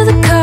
into the car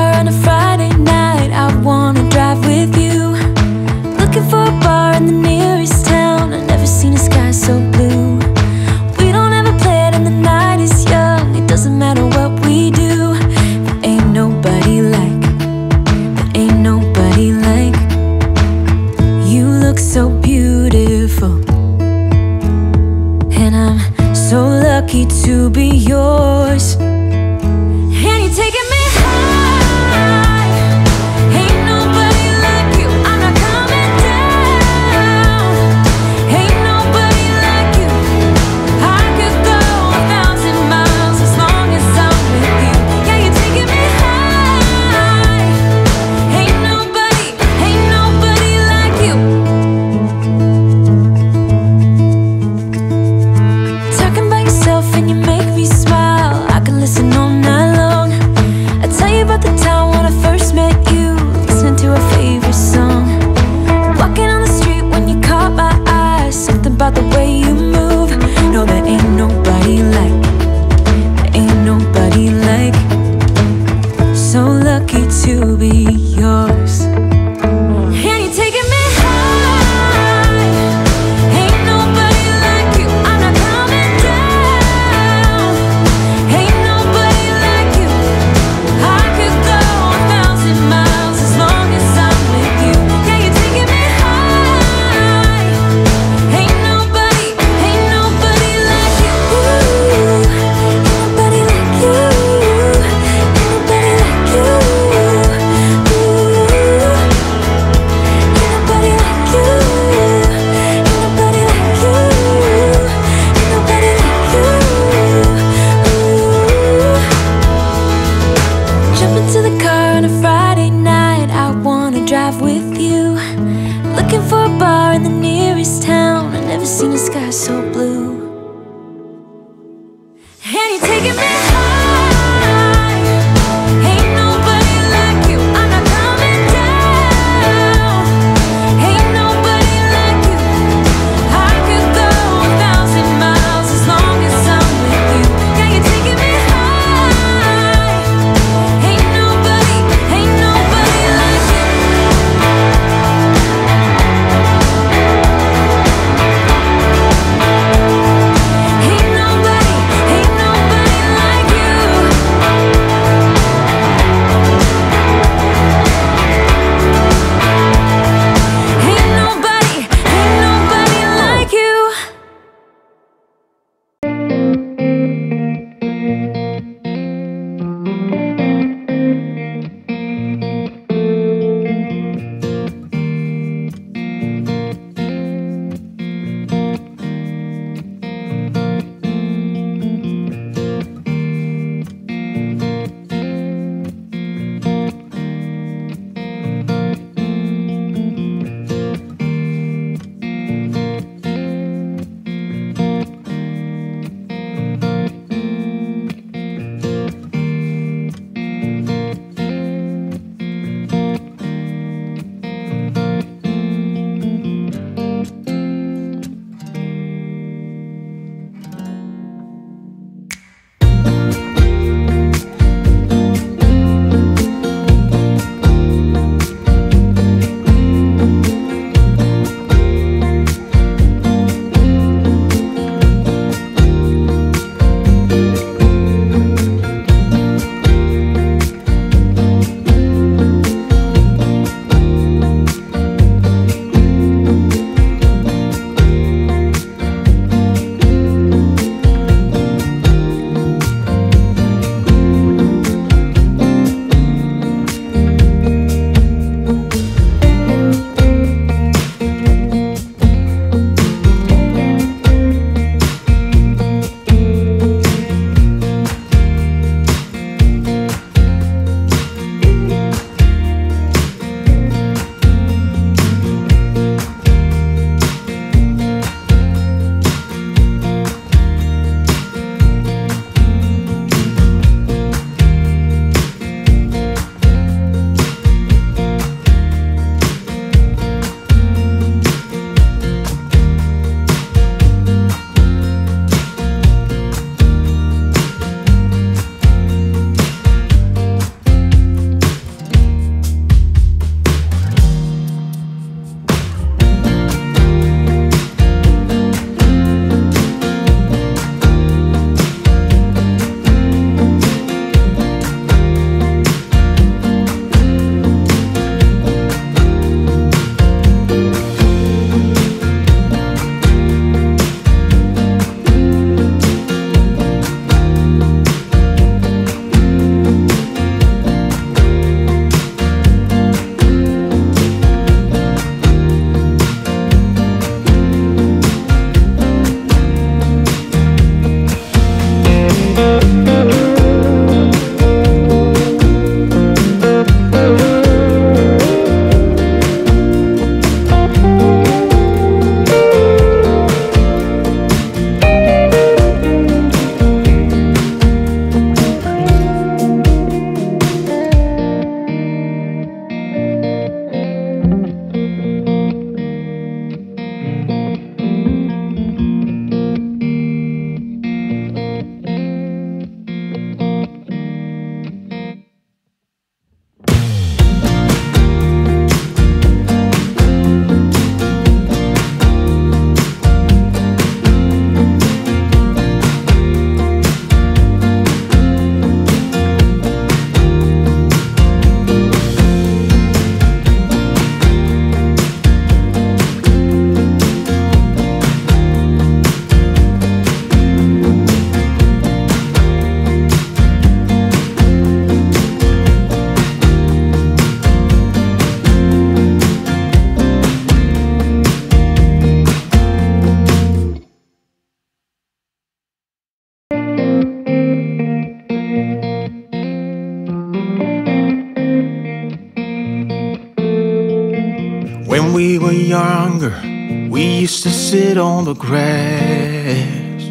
grass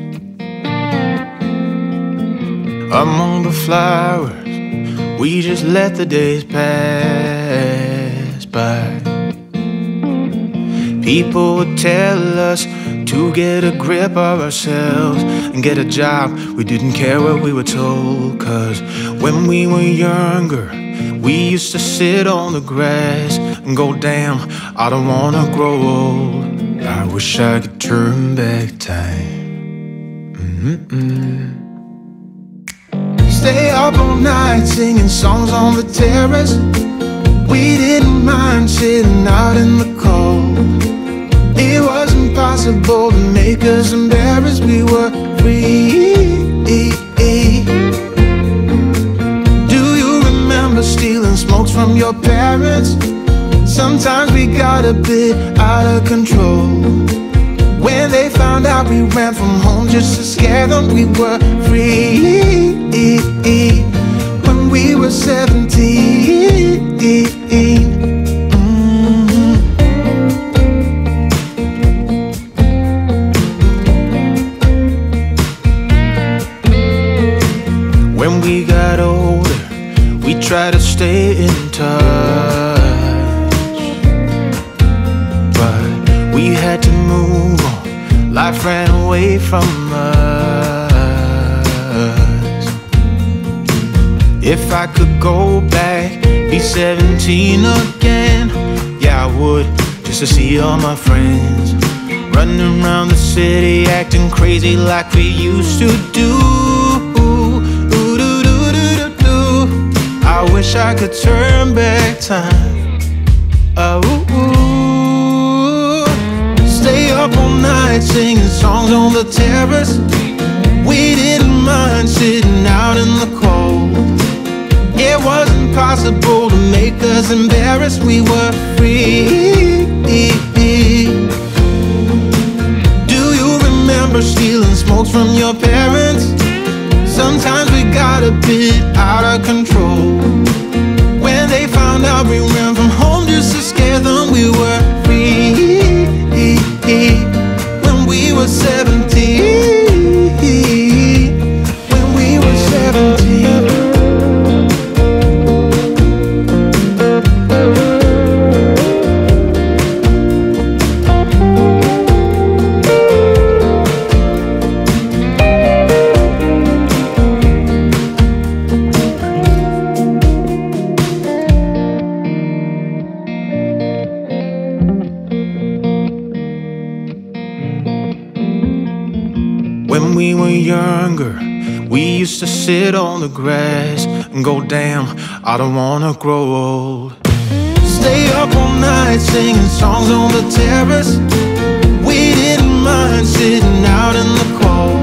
among the flowers. We just let the days pass by. People would tell us to get a grip of ourselves and get a job. We didn't care what we were told, cause when we were younger, we used to sit on the grass and go, damn, I don't wanna grow old. I wish I could turn back time. Mm-mm. Stay up all night singing songs on the terrace. We didn't mind sitting out in the cold. It was impossible to make us embarrassed. We were free. Do you remember stealing smokes from your parents? Sometimes we got a bit out of control. When they found out we ran from home just to scare them, we were free. When we were 17. 17 again, yeah, I would, just to see all my friends. Running around the city, acting crazy like we used to do. I wish I could turn back time. Oh, stay up all night singing songs on the terrace. We didn't mind sitting out in the cold. It wasn't possible to make us embarrassed. We were free. Do you remember stealing smokes from your parents? Sometimes we got a bit out of control. When they found out we ran from home just to scare them, we were free. When we were sit on the grass and go, damn, I don't wanna grow old. Stay up all night singing songs on the terrace. We didn't mind sitting out in the cold.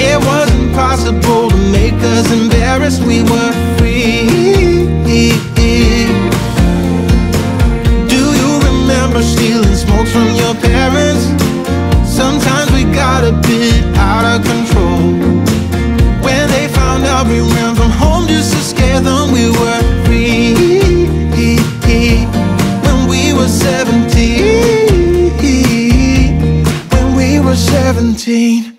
It wasn't possible to make us embarrassed. We were free. Do you remember stealing smokes from your parents? Sometimes we got a bit out of control. Out we ran from home just to scare them, we were free. When we were 17. When we were 17.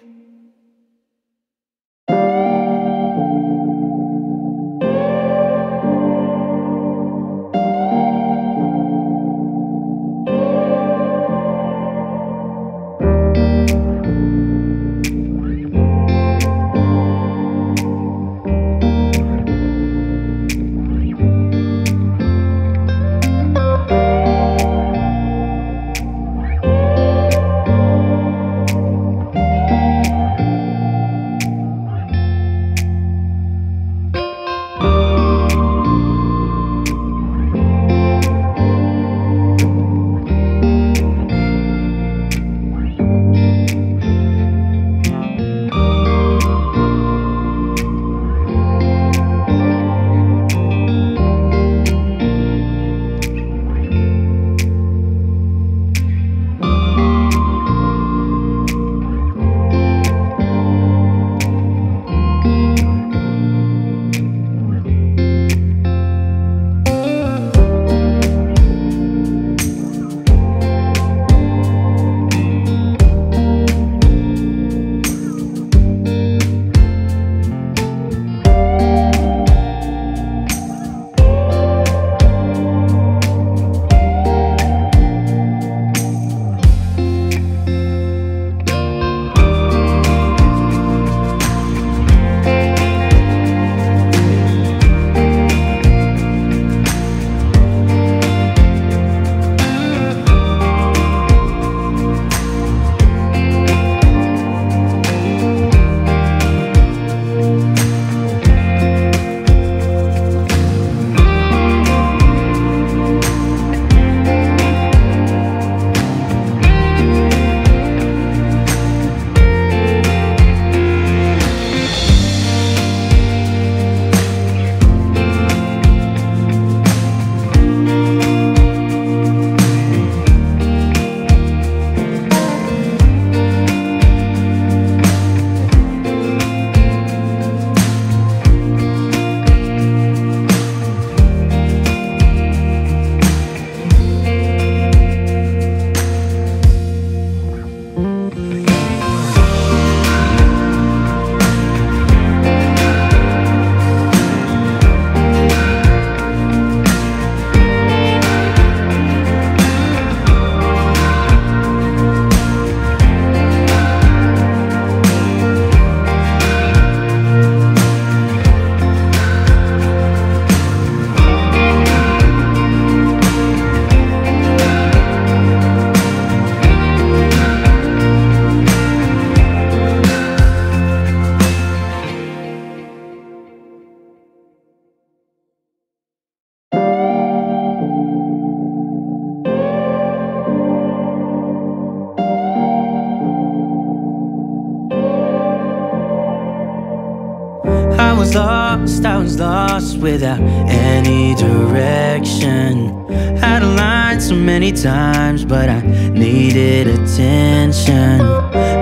Lost without any direction. Had a line so many times, but I needed attention.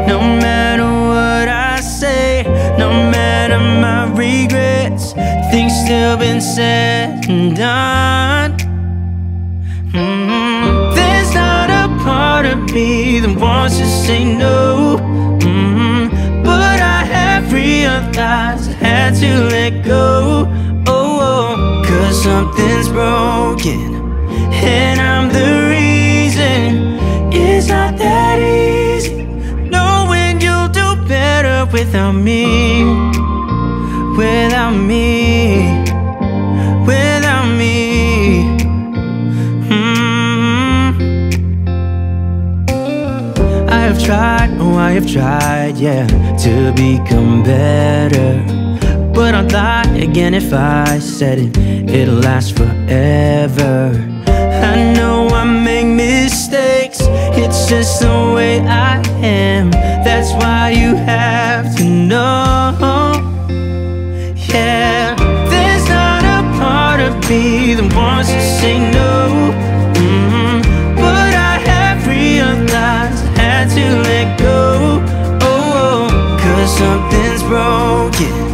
No matter what I say, no matter my regrets, things still been said and done. Mm, There's not a part of me that wants to say no. Mm, But I have realized I had to let something's broken. And I'm the reason. It's not that easy. Knowing you'll do better without me. Without me. Without me. Mm. I have tried, oh, I have tried, yeah, to become better. But I'd lie again if I said it, it'll last forever. I know I make mistakes, it's just the way I am. That's why you have to know. Yeah, there's not a part of me that wants to say no. Mhm. But I have realized I had to let go. Oh, oh, cause something's broken.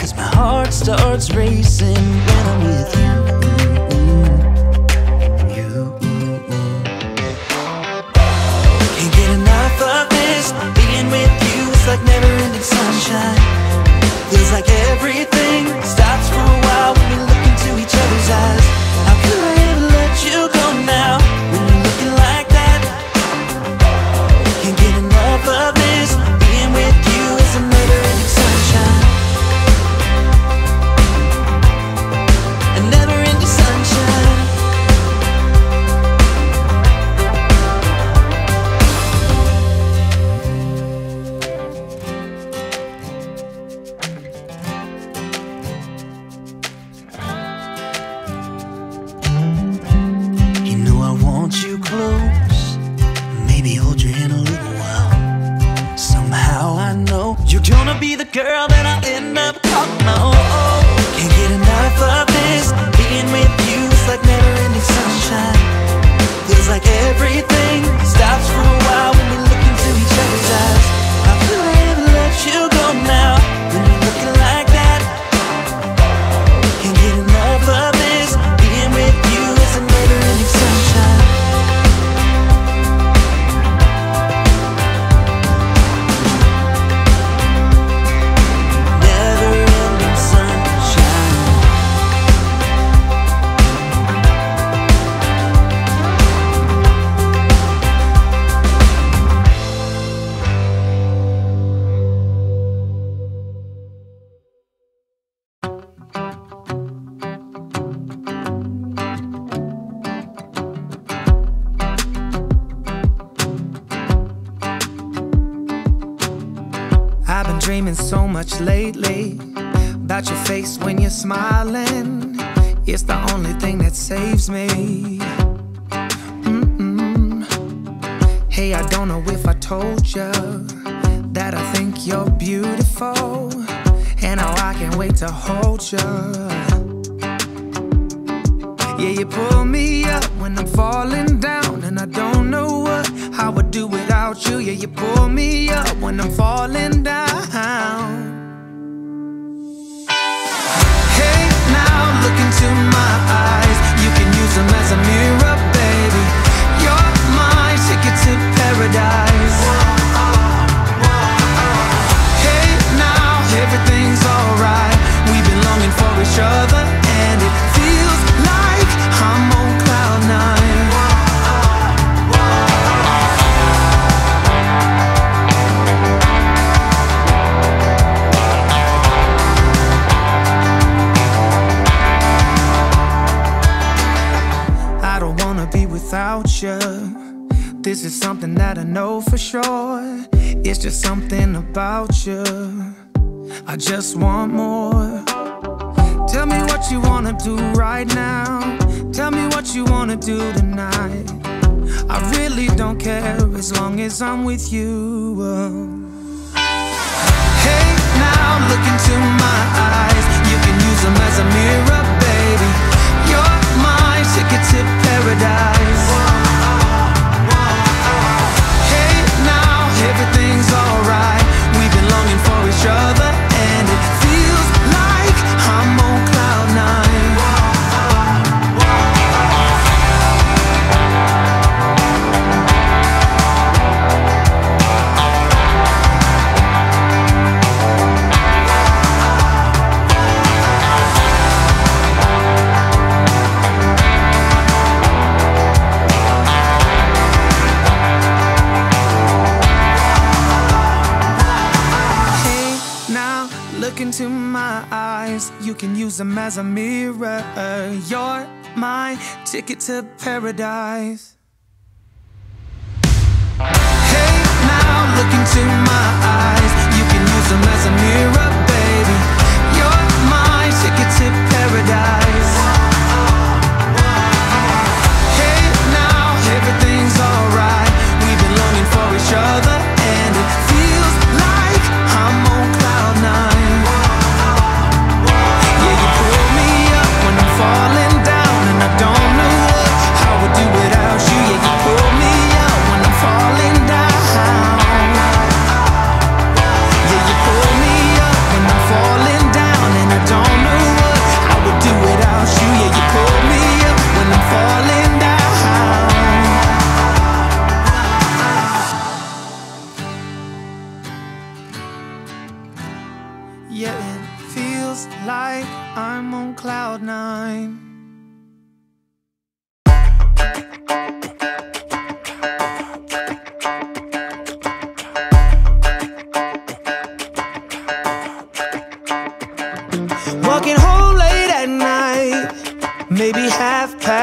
Cause my heart starts racing when I'm with you.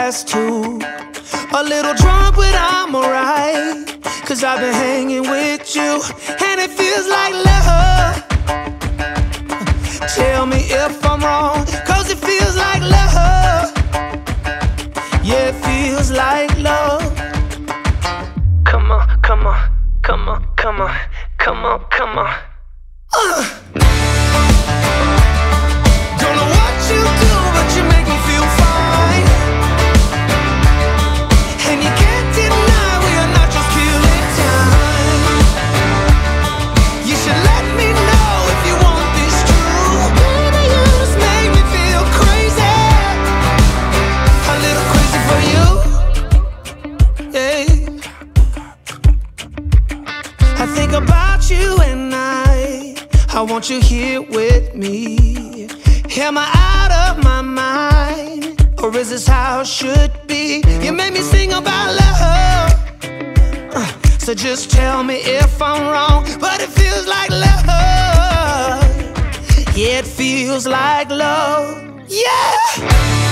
past. A little drunk, but I'm alright. Cause I've been hanging with you, and it feels like love. Tell me if I'm wrong. Just tell me if I'm wrong, but it feels like love. Yeah, it feels like love. Yeah!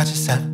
I just have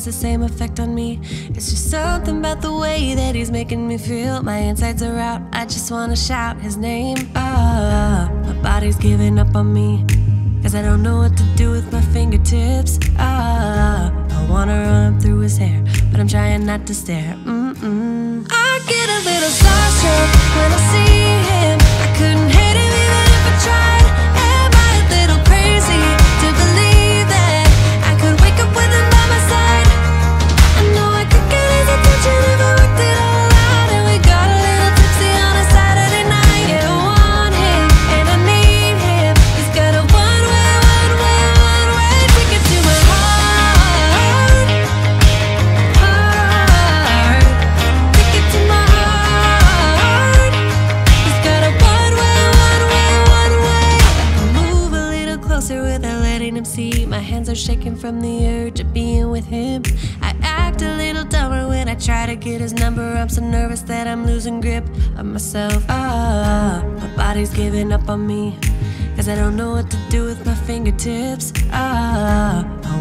has the same effect on me. It's just something about the way that he's making me feel. My insides are out, I just wanna shout his name. Ah, oh, my body's giving up on me. Cause I don't know what to do with my fingertips. Ah, oh, I wanna run through his hair, but I'm trying not to stare. Mm.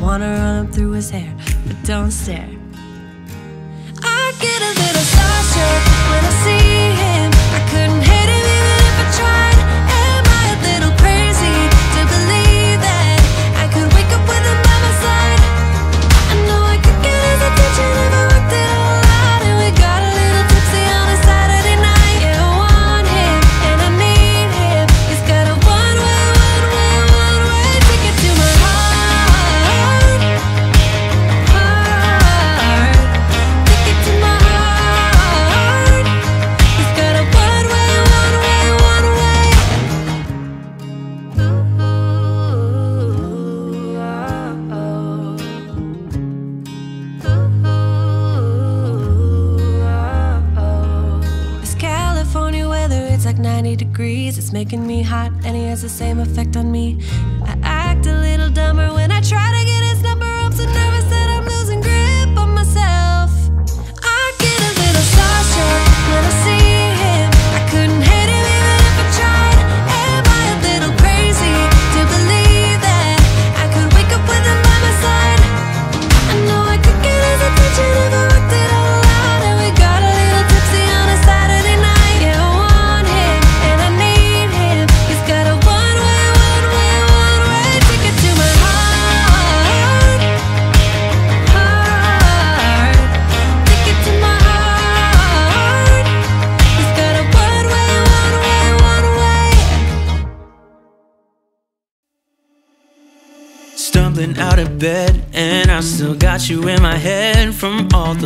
wanna run up through his hair, but don't stare. effect on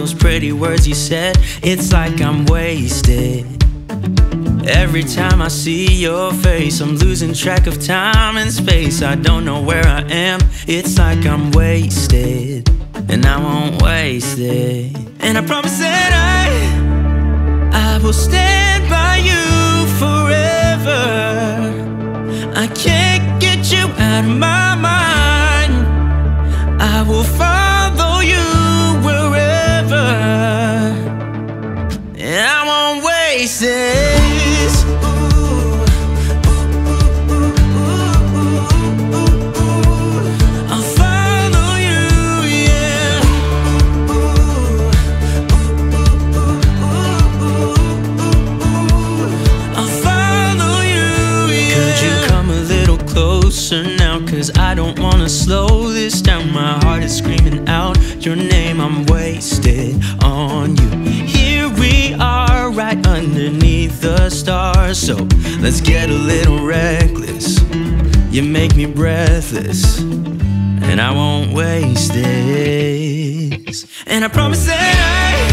those pretty words you said. It's like I'm wasted. Every time I see your face, I'm losing track of time and space. I don't know where I am. It's like I'm wasted, and I won't waste it. And I promise that I, I will stand by you forever. I can't get you out of my mind. I will find. slow this down. My heart is screaming out your name. I'm wasted on you. Here we are, right underneath the stars. So let's get a little reckless. You make me breathless, and I won't waste this. And I promise that I.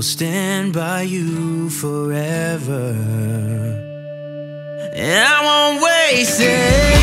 will stand by you forever. And I won't waste it.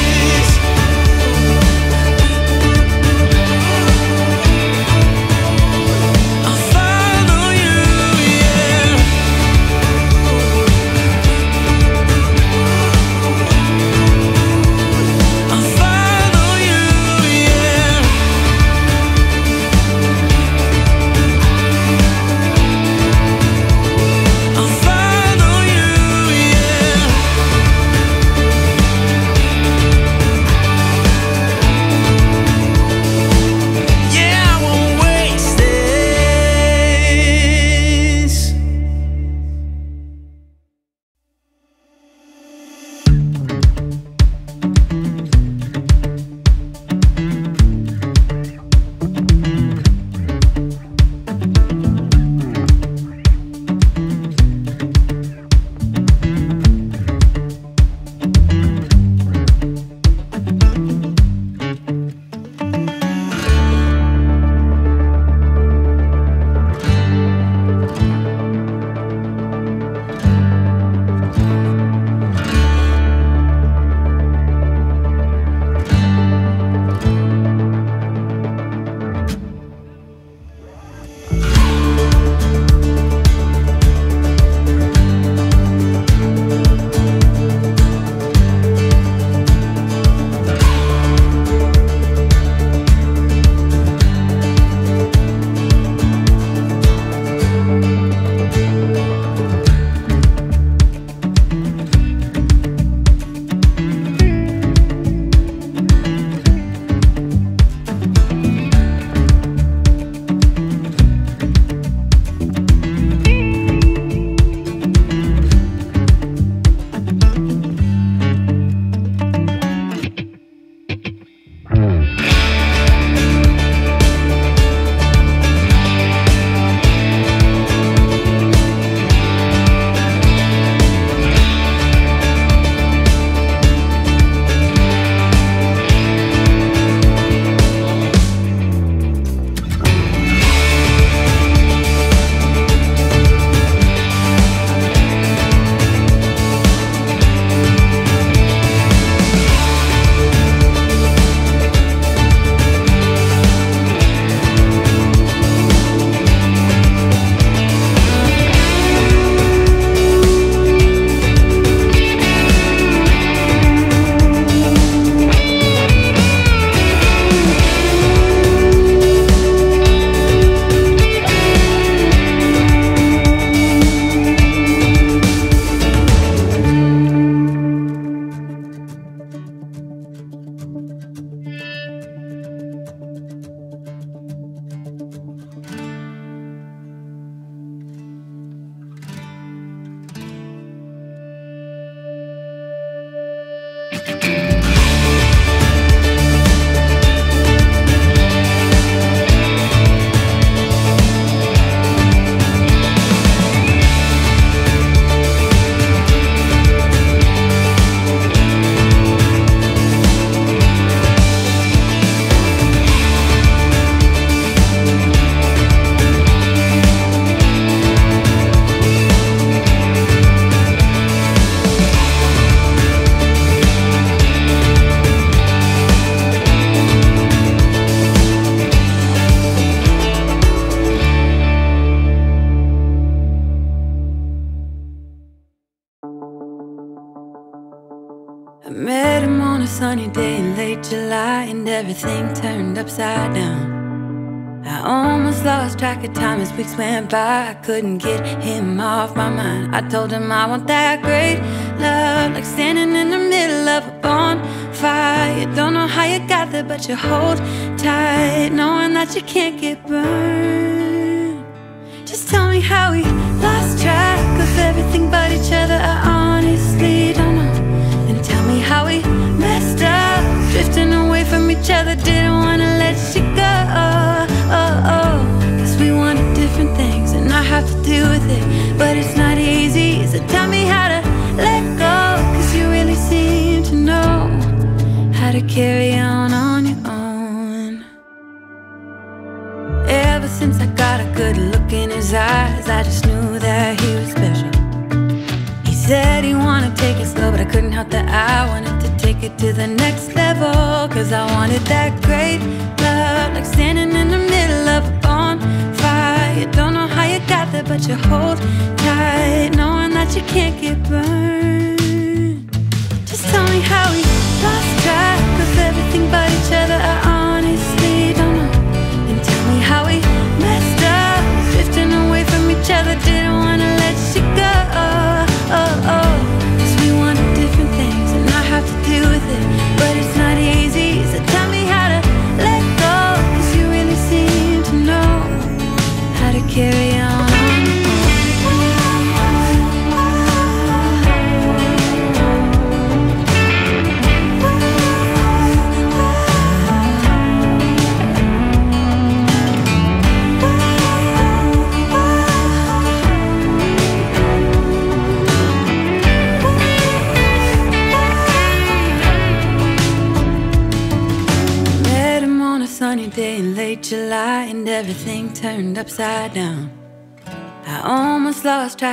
couldn't get him off my mind. I told him I want that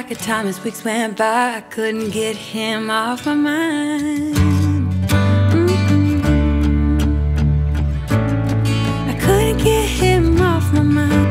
track of time as weeks went by. I couldn't get him off my mind. Mm -mm. I couldn't get him off my mind.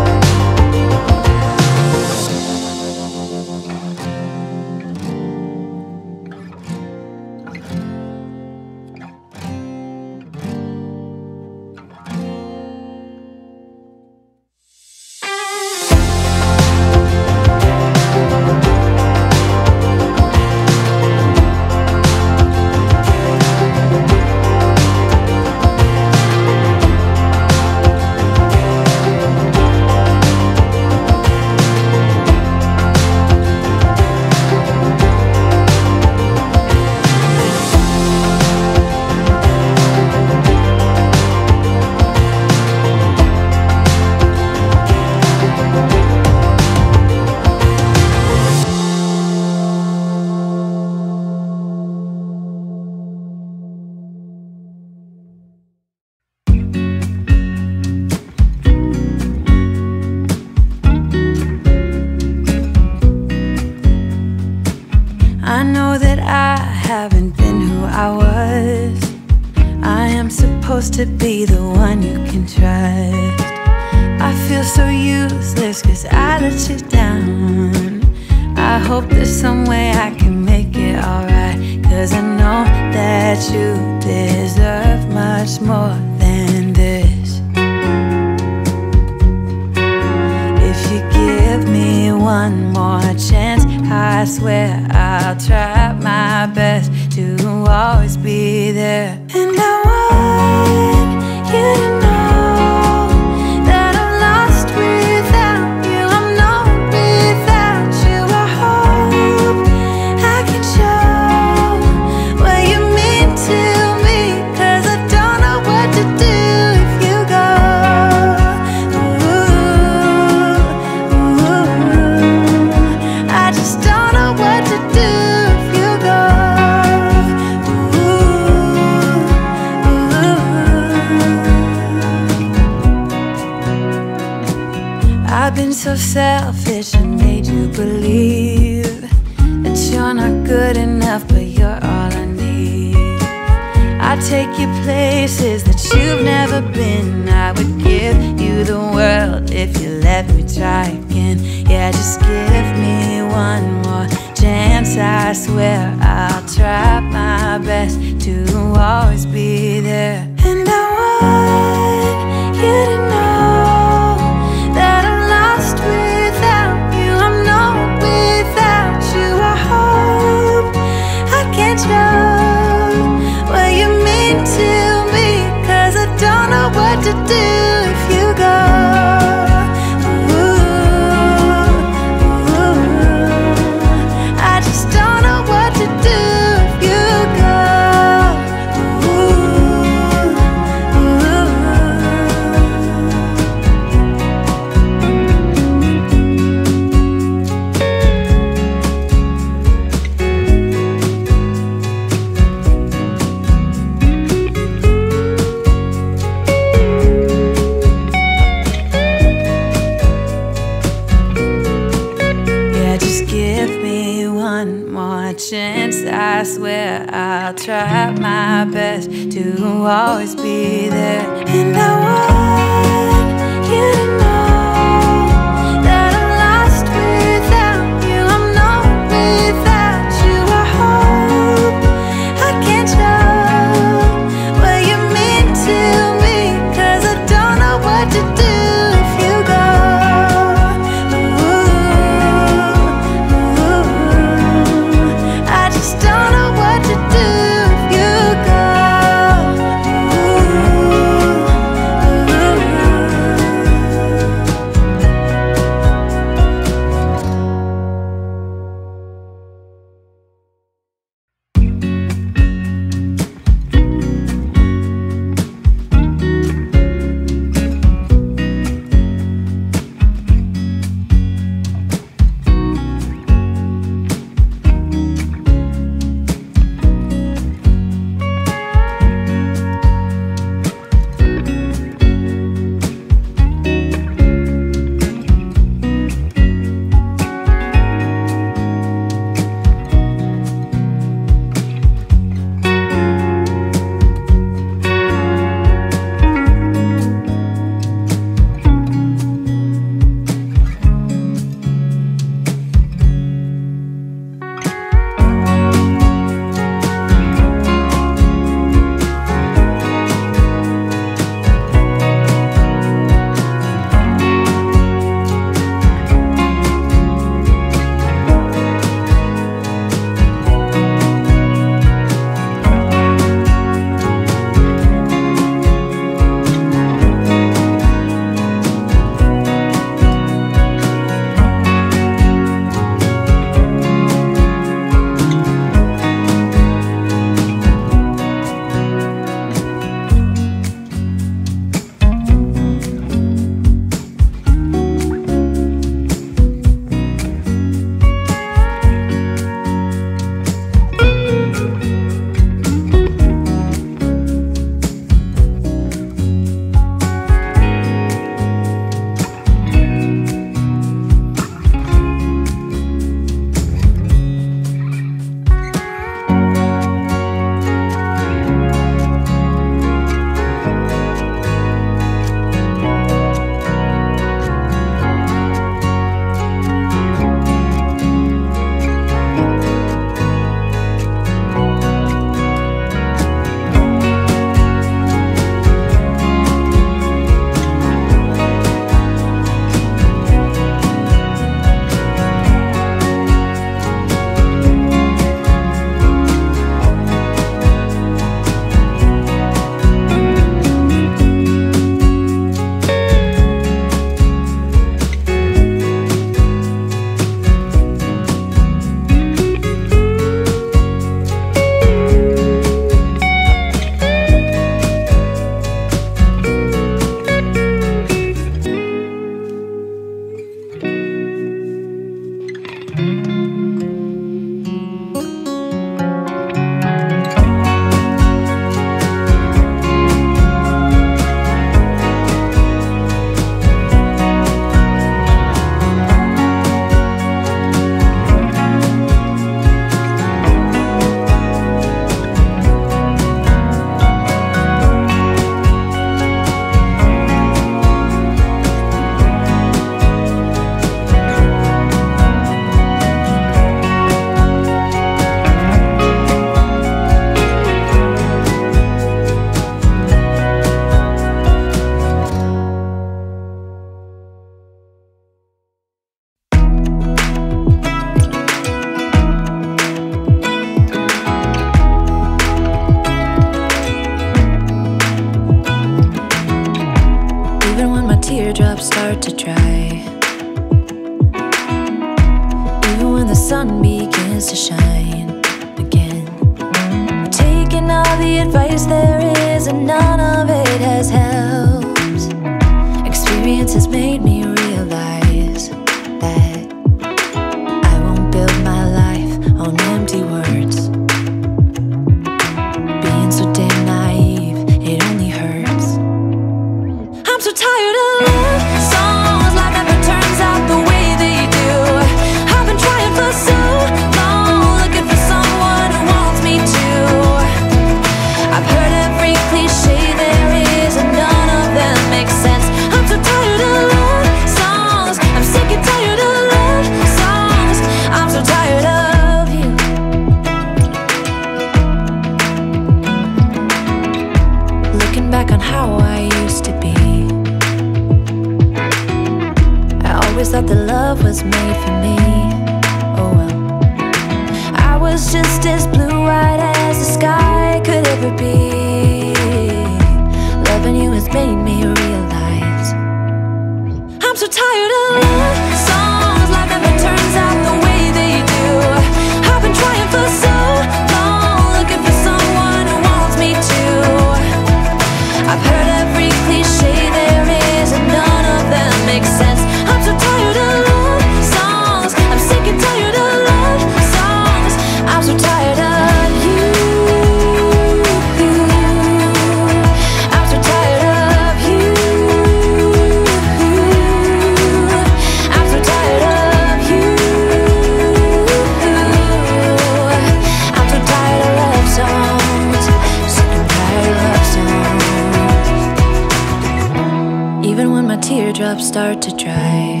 my teardrops start to dry.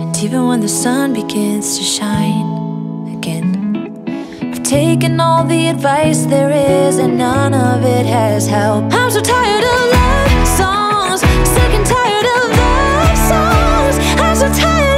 And even when the sun begins to shine again I've taken all the advice there is And none of it has helped. I'm so tired of love songs Sick and tired of love songs. I'm so tired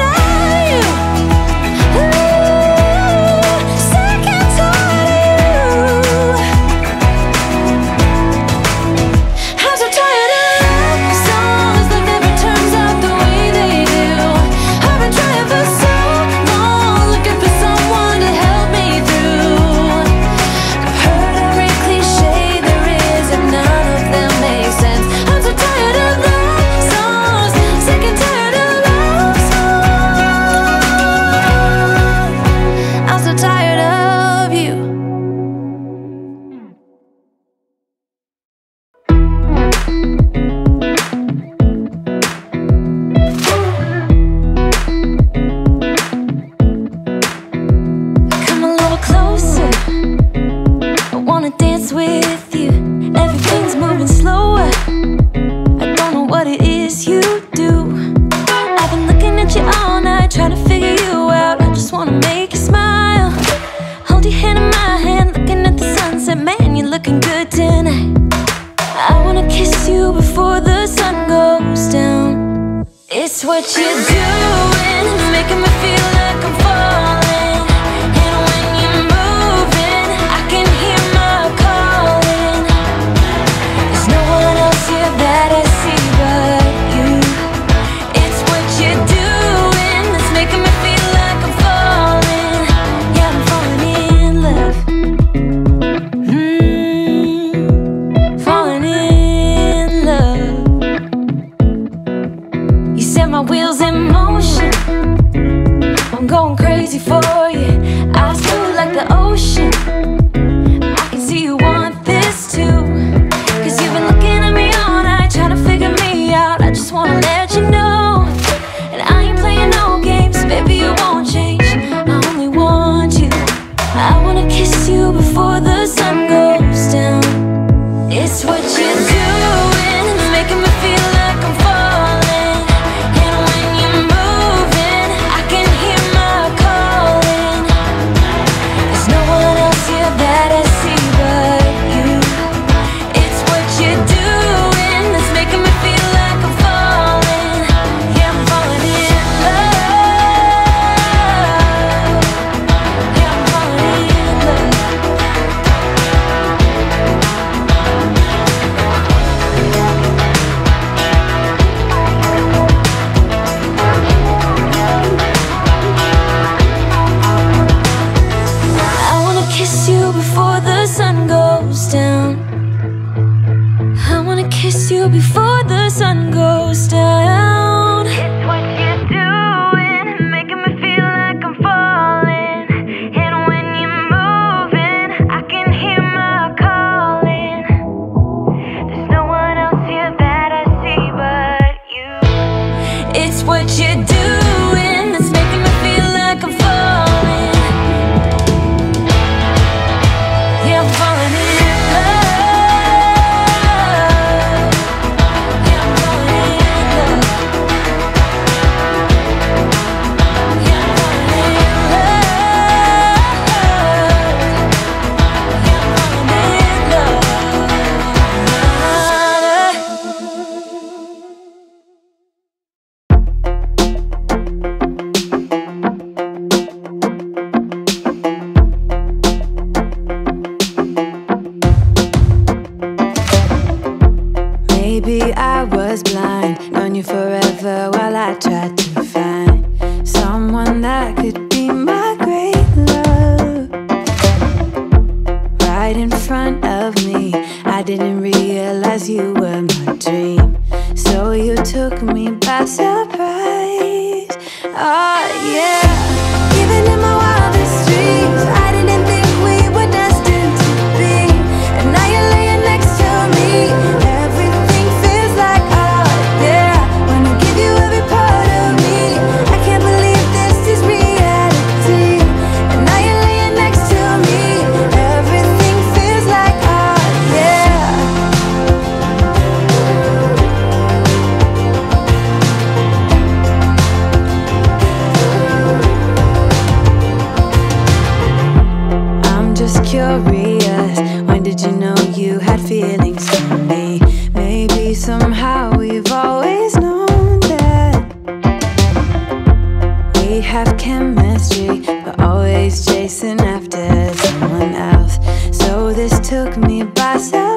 took me by surprise.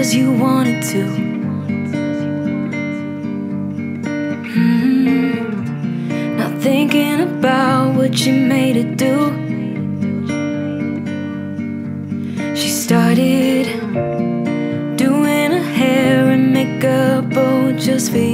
cause you wanted to. Mm-hmm. Not thinking about what you made it do. She started doing her hair and makeup, oh, just for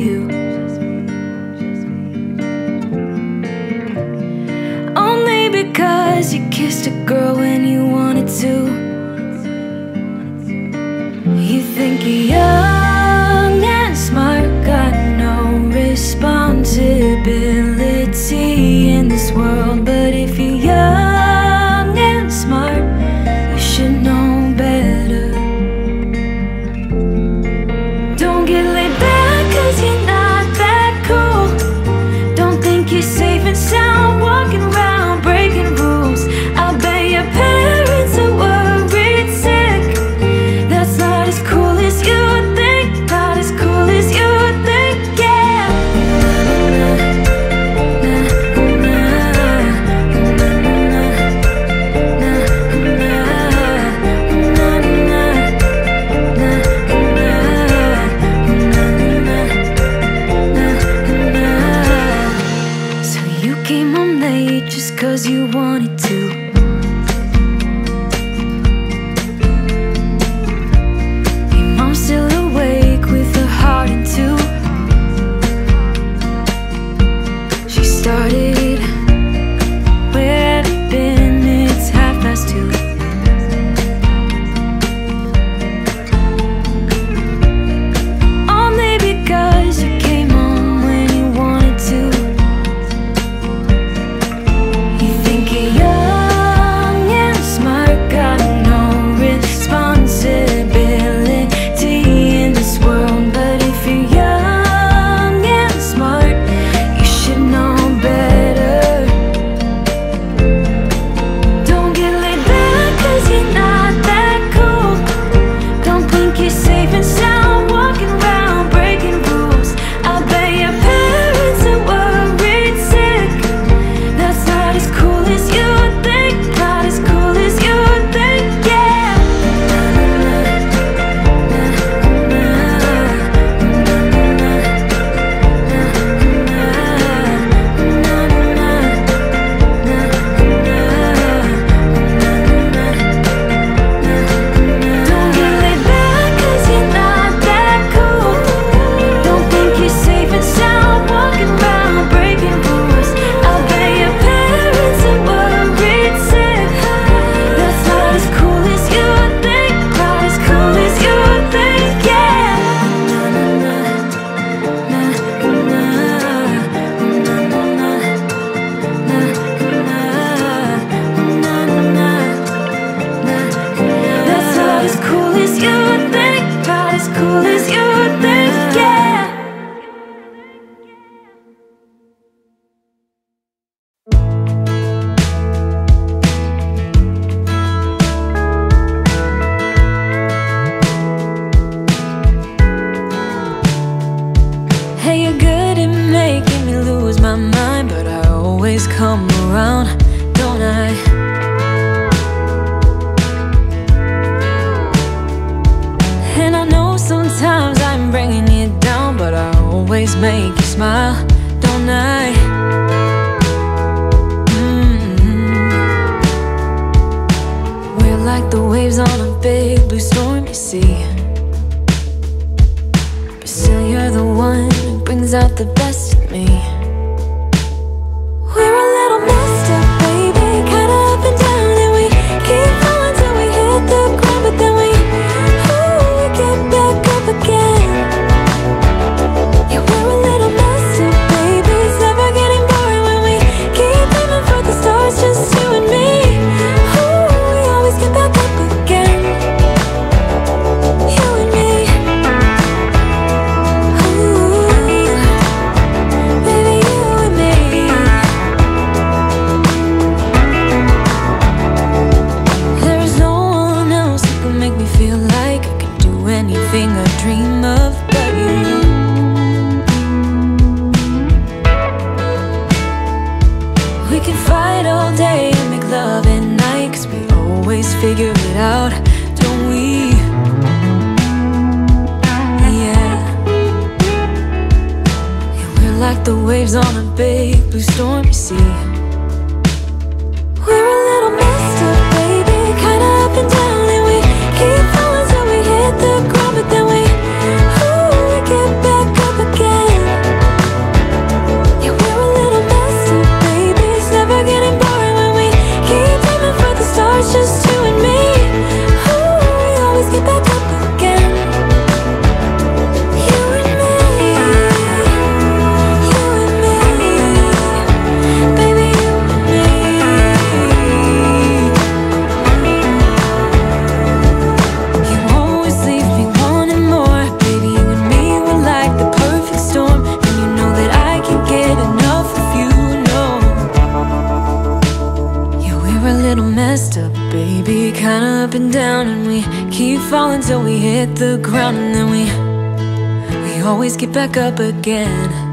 back up again.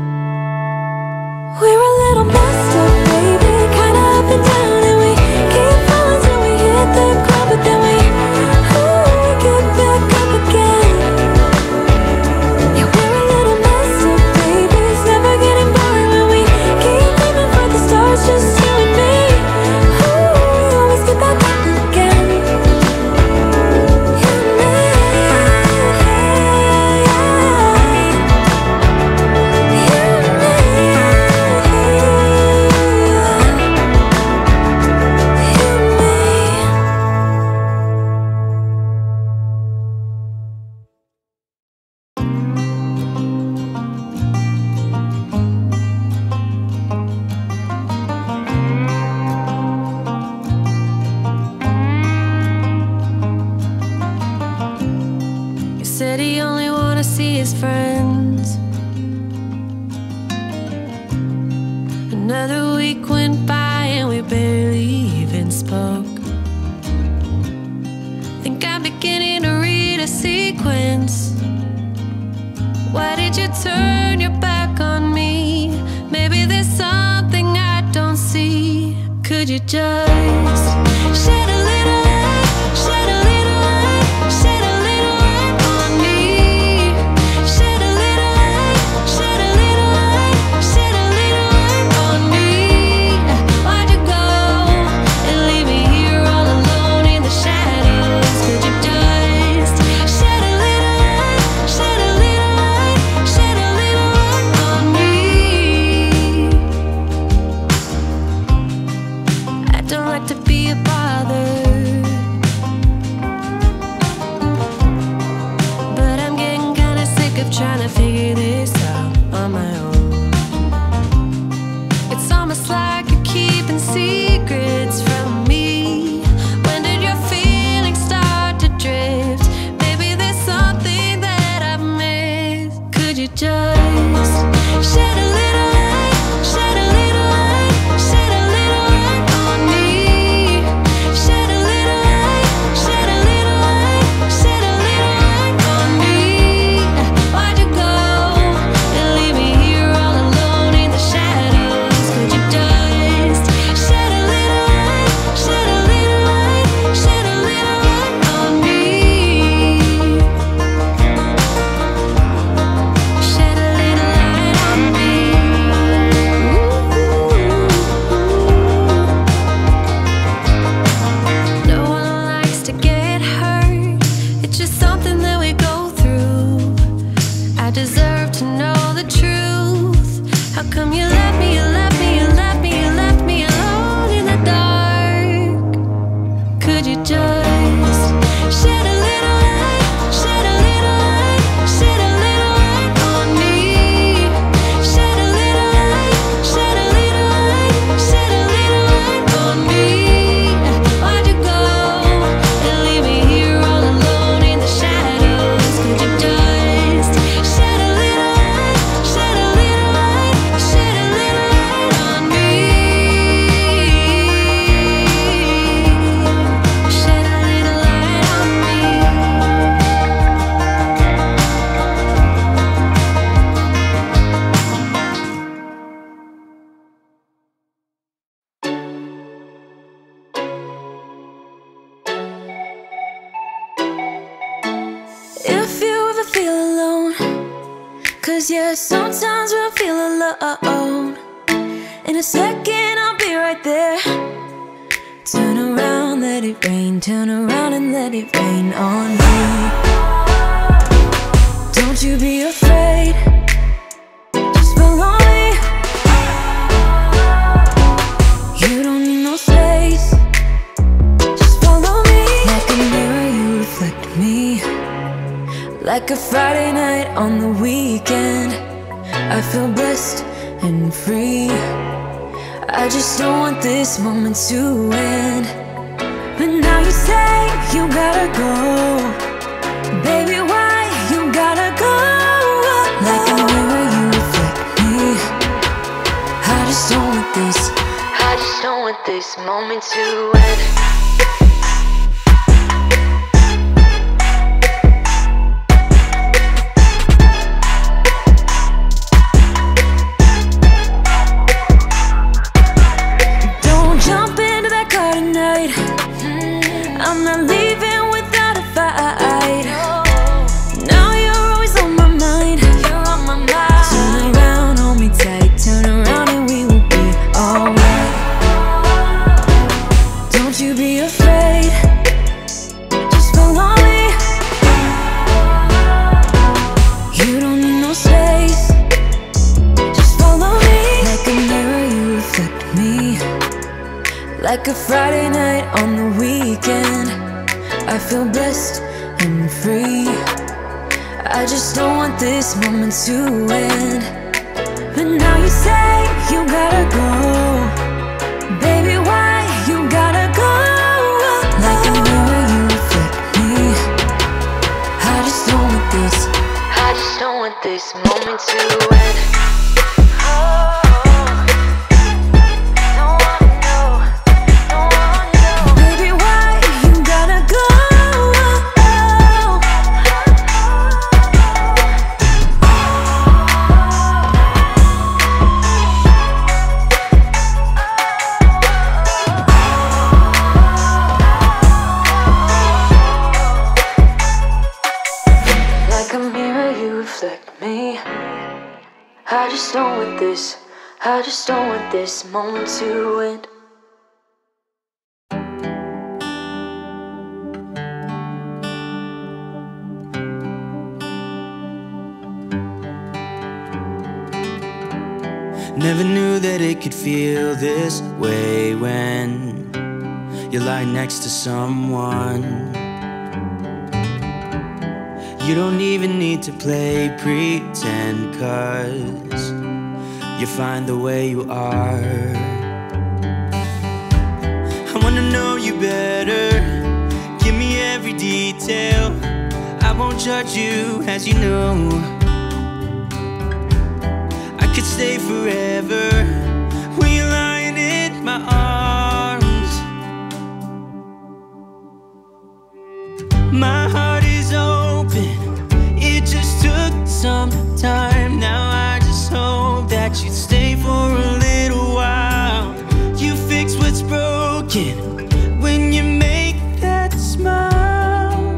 This moment to end. Could feel this way when you lie next to someone. You don't even need to play pretend, cause you find the way you are. I wanna know you better. Give me every detail. I won't judge you, as you know. I could stay forever my arms. My heart is open, it just took some time. Now I just hope that you'd stay for a little while. You fix what's broken when you make that smile.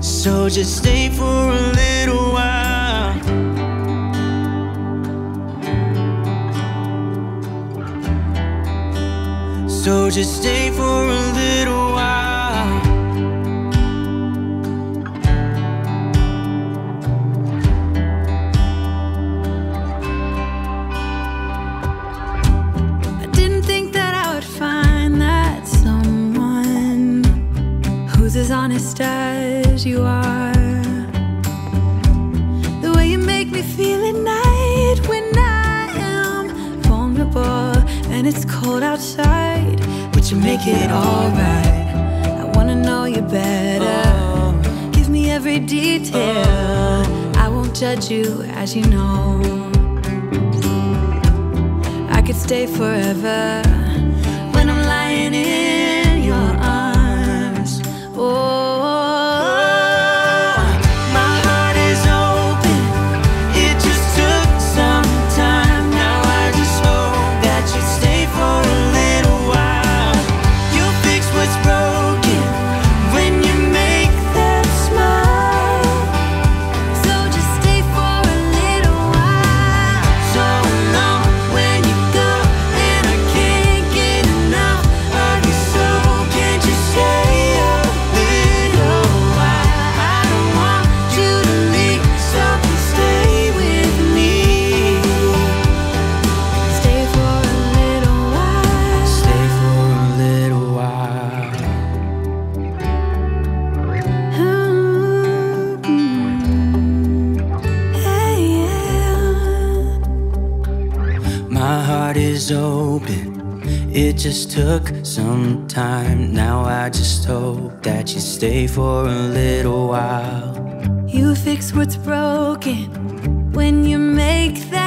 So just stay for a little while. So just stay for a little while. I didn't think that I would find that someone who's as honest as you are. The way you make me feel at night when I am vulnerable and it's cold outside, but you make it alright. I wanna know you better. Give me every detail. I won't judge you, as you know. I could stay forever It just took some time. Now I just hope that you stay for a little while. You fix what's broken when you make that.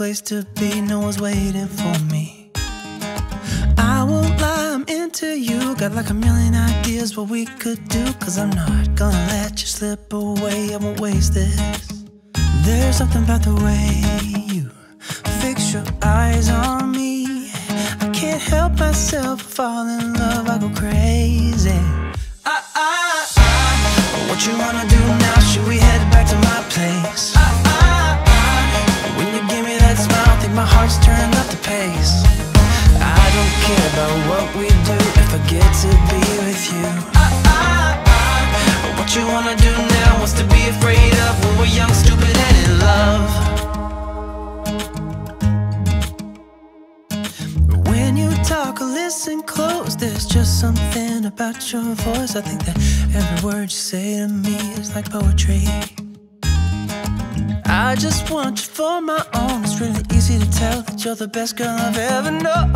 place to be, no one's waiting for me. I won't lie, I'm into you. Got like a million ideas what we could do. You're the best girl I've ever known.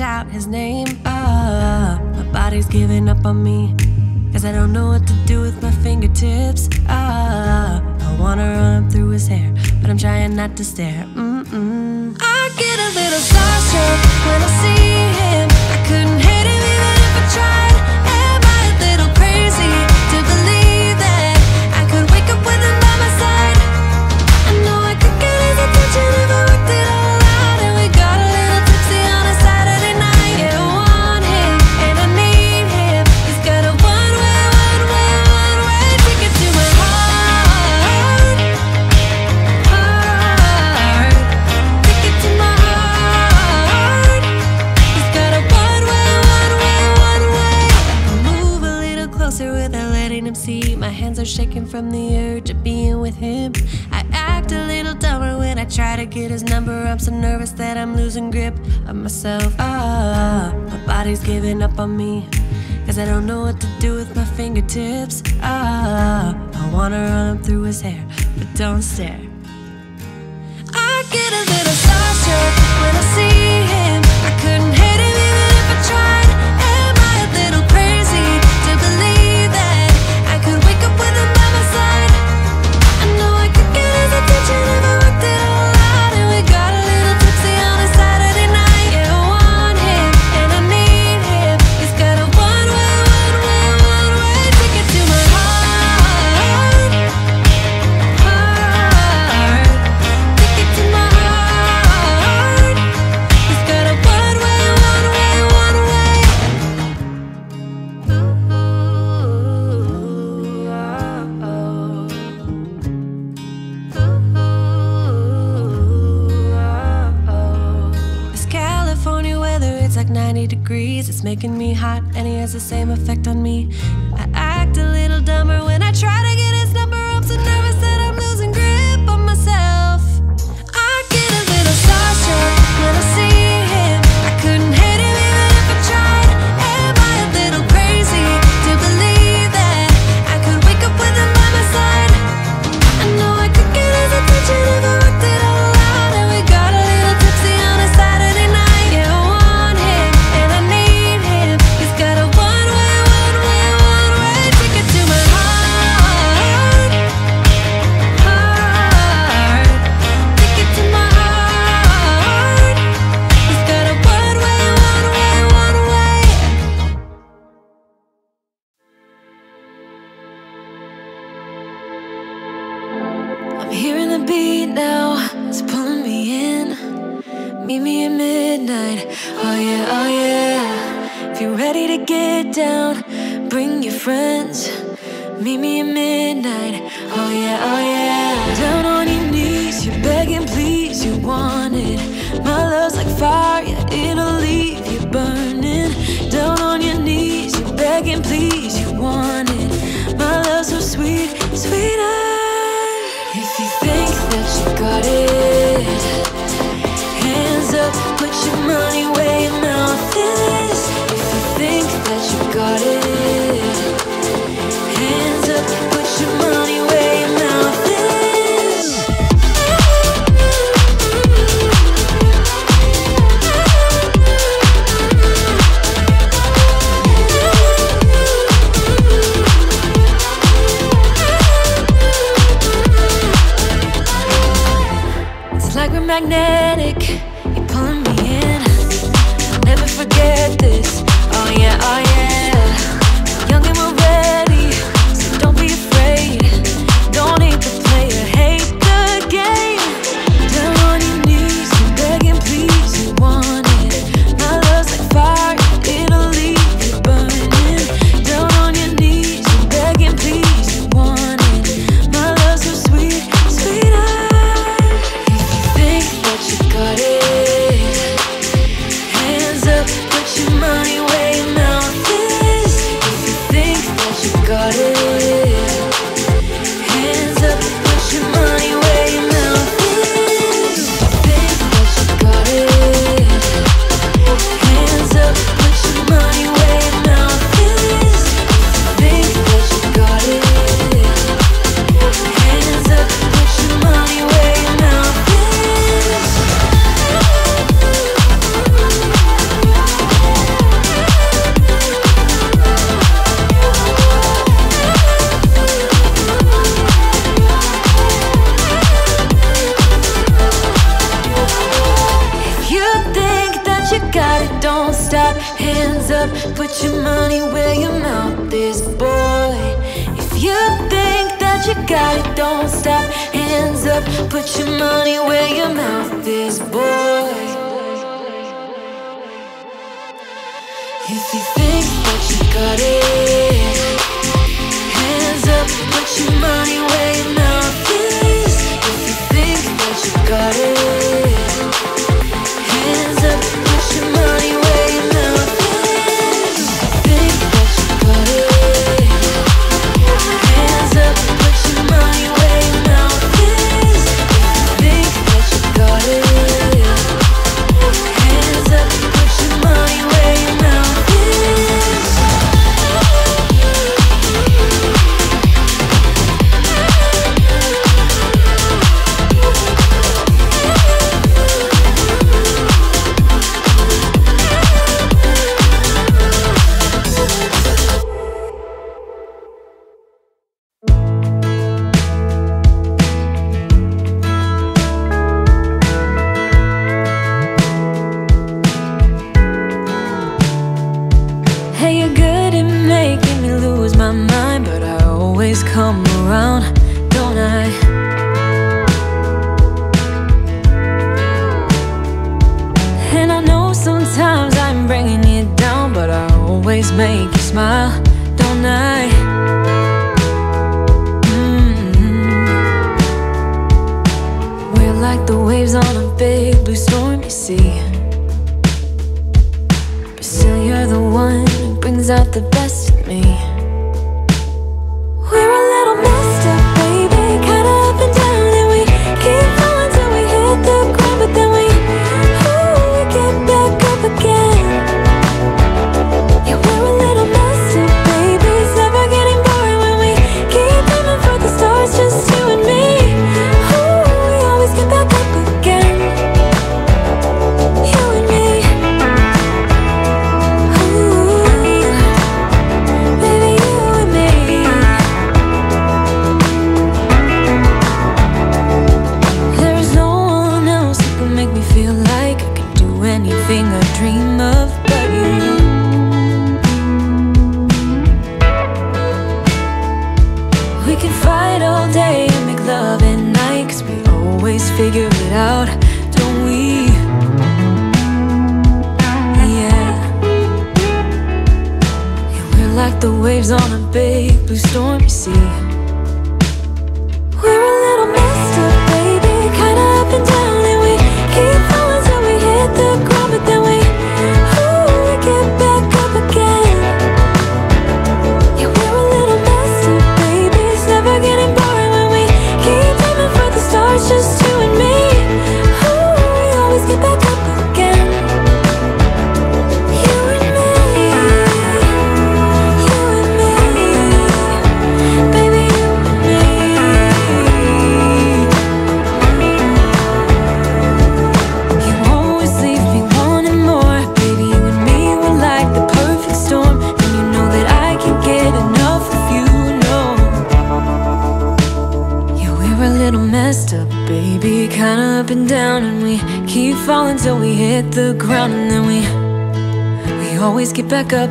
shout his name up. My body's giving up on me. Cause I don't know what to do with my fingertips up. I wanna run through his hair, but I'm trying not to stare. shaking from the urge of being with him. I act a little dumber when I try to get his number. I'm so nervous that I'm losing grip of myself. Ah, my body's giving up on me. Cause I don't know what to do with my fingertips. Ah, I wanna run up through his hair, but don't stare. It's making me hot and he has the same effect on me. I act a little dumber when I try to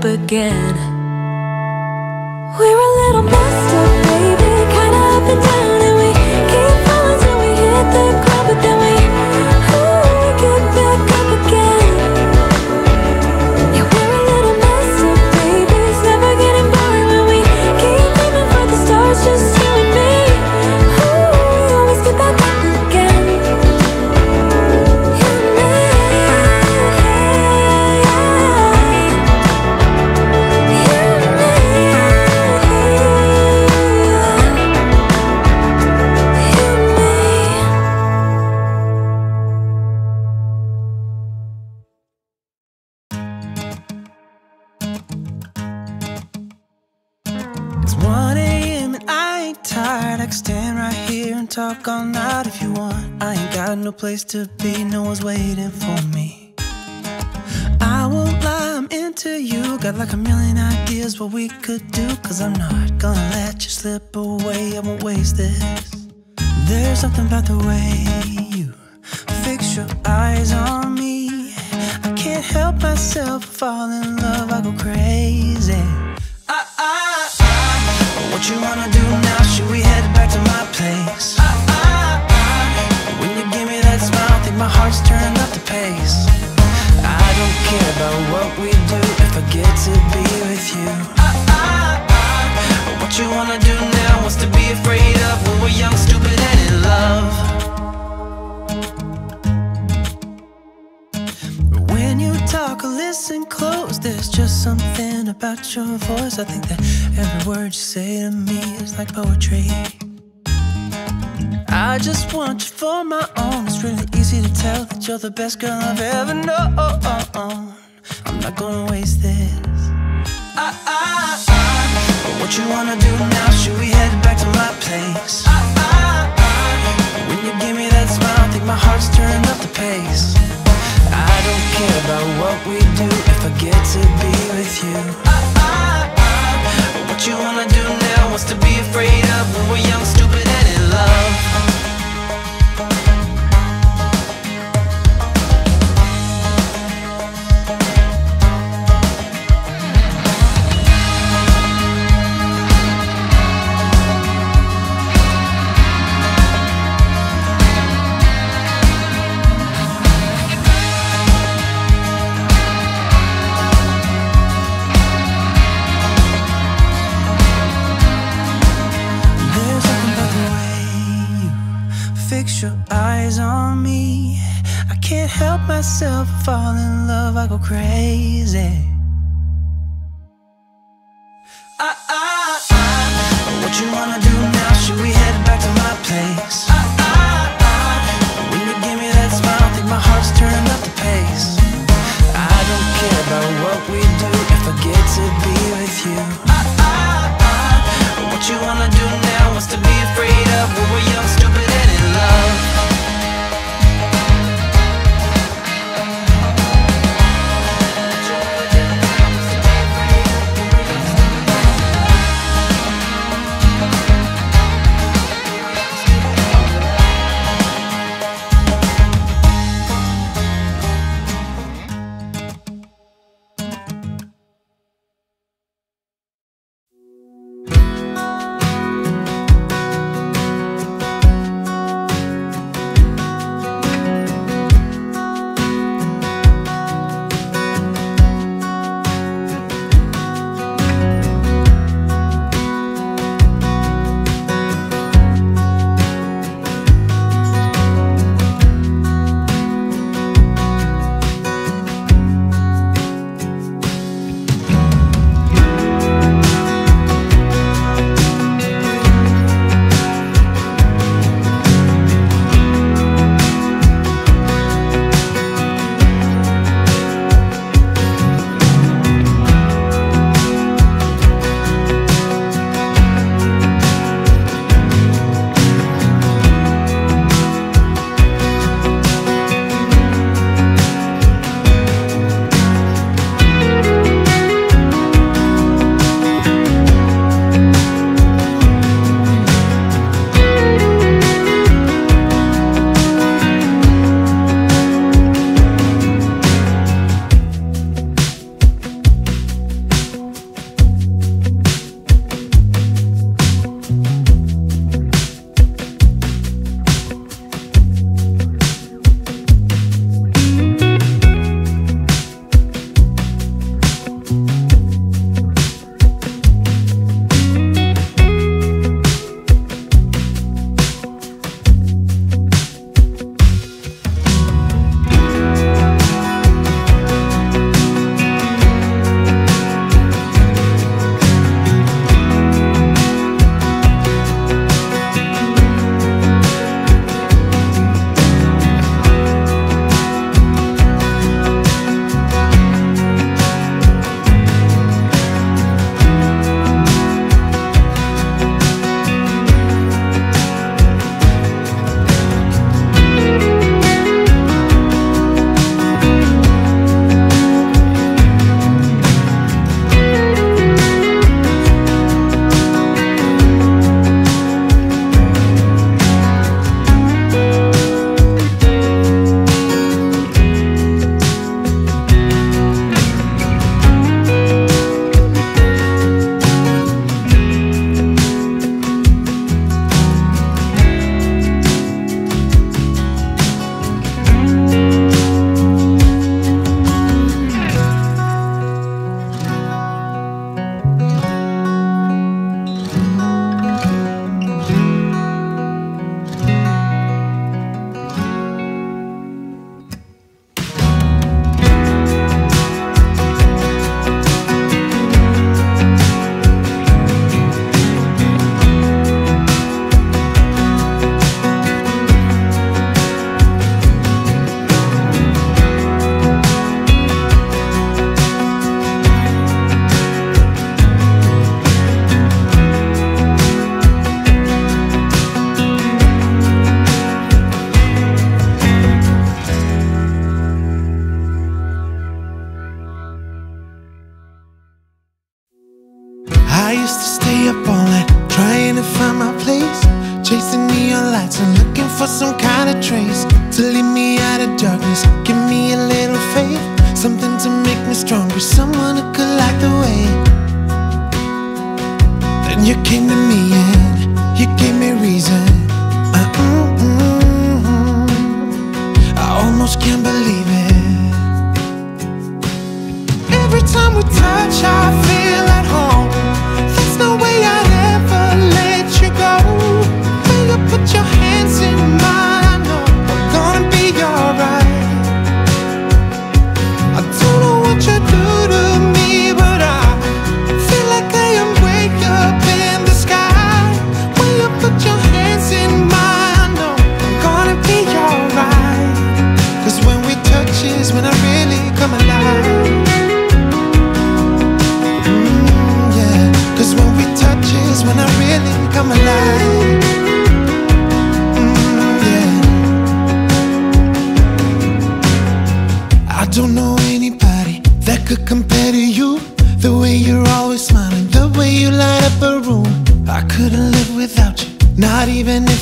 again. place to myself fall in love, I go crazy.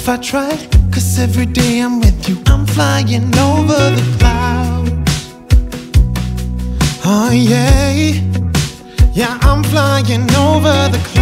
I tried Cause every day I'm with you I'm flying over the clouds. Oh yeah. Yeah, I'm flying over the clouds